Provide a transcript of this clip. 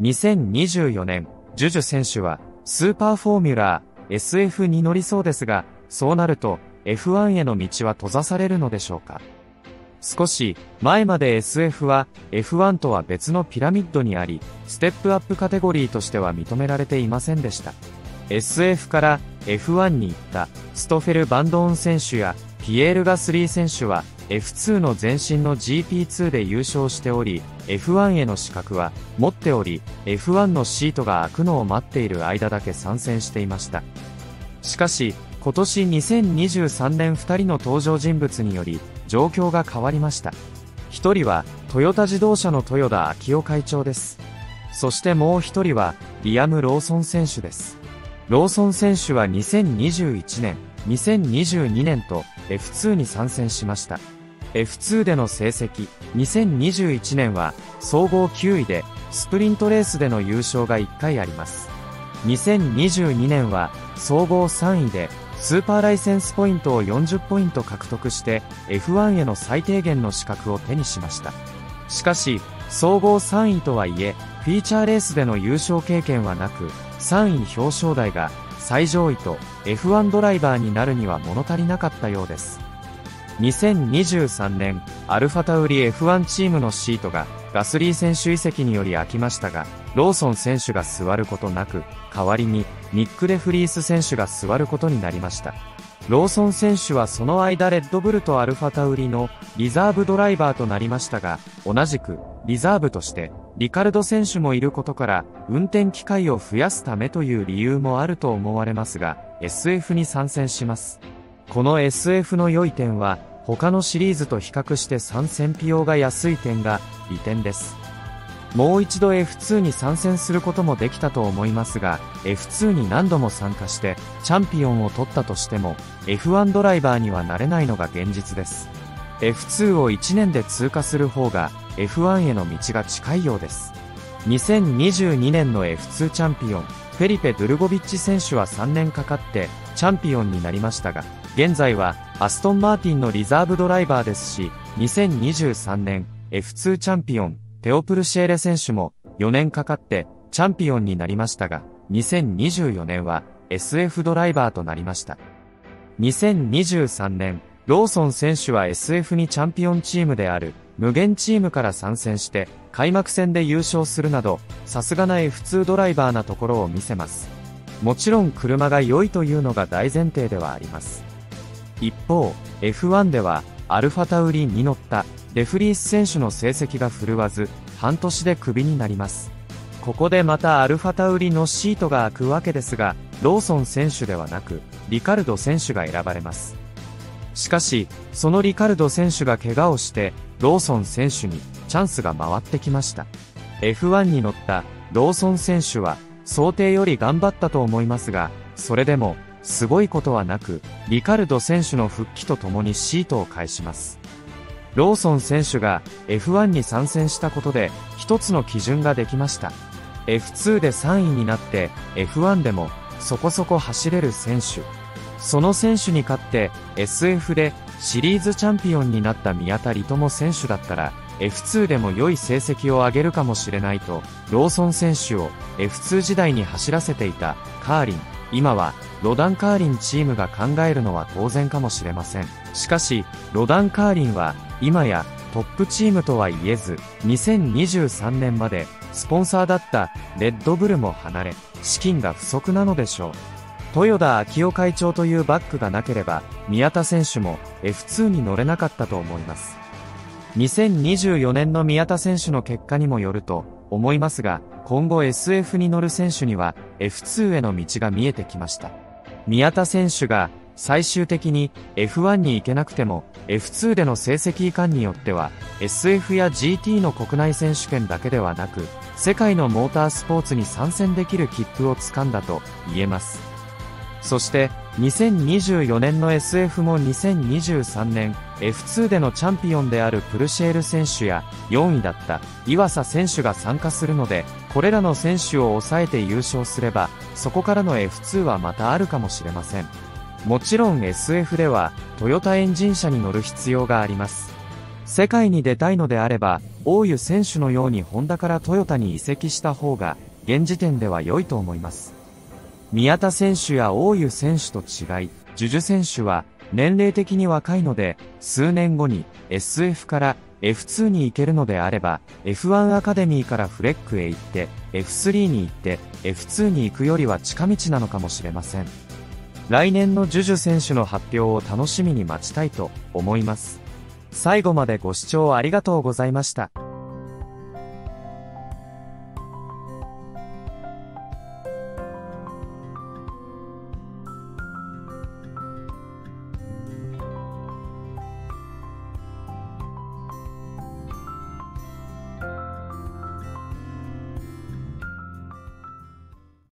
2024年、ジュジュ選手は、スーパーフォーミュラー、SF に乗りそうですが、そうなると、F1 への道は閉ざされるのでしょうか少し前まで SF は F1 とは別のピラミッドにあり、ステップアップカテゴリーとしては認められていませんでした。SF から F1 に行ったストフェル・バンドーン選手やピエール・ガスリー選手は F2 の前身の GP2 で優勝しており、F1 への資格は持っており、F1 のシートが開くのを待っている間だけ参戦していました。しかし、今年2023年2人の登場人物により、状況が変わりました。1人は、トヨタ自動車の豊田昭夫会長です。そしてもう1人は、リアム・ローソン選手です。ローソン選手は2021年、2022年と F2 に参戦しました。F2 での成績、2021年は総合9位で、スプリントレースでの優勝が1回あります。2022年は総合3位で、スーパーライセンスポイントを40ポイント獲得して F1 への最低限の資格を手にしました。しかし、総合3位とはいえ、フィーチャーレースでの優勝経験はなく、3位表彰台が最上位と F1 ドライバーになるには物足りなかったようです。2023年、アルファタウリ F1 チームのシートがガスリー選手移籍により空きましたが、ローソン選手が座ることなく、代わりにニック・デフリース選手が座ることになりました。ローソン選手はその間レッドブルとアルファタウリのリザーブドライバーとなりましたが、同じくリザーブとしてリカルド選手もいることから運転機会を増やすためという理由もあると思われますが、SF に参戦します。この SF の良い点は、他のシリーズと比較して参戦費用が安い点が利点です。もう一度 F2 に参戦することもできたと思いますが、F2 に何度も参加してチャンピオンを取ったとしても F1 ドライバーにはなれないのが現実です。F2 を1年で通過する方が F1 への道が近いようです。2022年の F2 チャンピオン、フェリペ・ドゥルゴビッチ選手は3年かかってチャンピオンになりましたが、現在はアストンマーティンのリザーブドライバーですし、2023年 F2 チャンピオン、テオプルシェーレ選手も4年かかってチャンピオンになりましたが、2024年は SF ドライバーとなりました。2023年、ローソン選手は SF にチャンピオンチームである無限チームから参戦して開幕戦で優勝するなど、さすがな F2 ドライバーなところを見せます。もちろん車が良いというのが大前提ではあります。一方、F1 では、アルファタウリに乗ったデフリース選手の成績が振るわず、半年でクビになります。ここでまたアルファタウリのシートが開くわけですが、ローソン選手ではなく、リカルド選手が選ばれます。しかし、そのリカルド選手が怪我をして、ローソン選手にチャンスが回ってきました。F1 に乗ったローソン選手は、想定より頑張ったと思いますが、それでも、すごいことはなく、リカルド選手の復帰とともにシートを返します。ローソン選手が F1 に参戦したことで、一つの基準ができました。F2 で3位になって、F1 でもそこそこ走れる選手。その選手に勝って SF でシリーズチャンピオンになった宮田理友選手だったら F2 でも良い成績を上げるかもしれないと、ローソン選手を F2 時代に走らせていたカーリン。今はロダンカーリンチームが考えるのは当然かもしれません。しかし、ロダンカーリンは、今やトップチームとは言えず、2023年までスポンサーだったレッドブルも離れ、資金が不足なのでしょう。豊田昭夫会長というバックがなければ、宮田選手も F2 に乗れなかったと思います。2024年の宮田選手の結果にもよると思いますが、今後 SF に乗る選手には F2 への道が見えてきました。宮田選手が最終的に F1 に行けなくても F2 での成績以下によっては SF や GT の国内選手権だけではなく世界のモータースポーツに参戦できる切符をつかんだと言えます。そして2024年の SF も2023年 F2 でのチャンピオンであるプルシェール選手や4位だった岩佐選手が参加するのでこれらの選手を抑えて優勝すればそこからの F2 はまたあるかもしれませんもちろん SF ではトヨタエンジン車に乗る必要があります世界に出たいのであれば、大湯選手のようにホンダからトヨタに移籍した方が、現時点では良いと思います。宮田選手や大湯選手と違い、ジュジュ選手は年齢的に若いので、数年後に SF から F2 に行けるのであれば、F1 アカデミーからフレックへ行って、F3 に行って、F2 に行くよりは近道なのかもしれません。来年のジュジュ選手の発表を楽しみに待ちたいと思います。最後までご視聴ありがとうございました。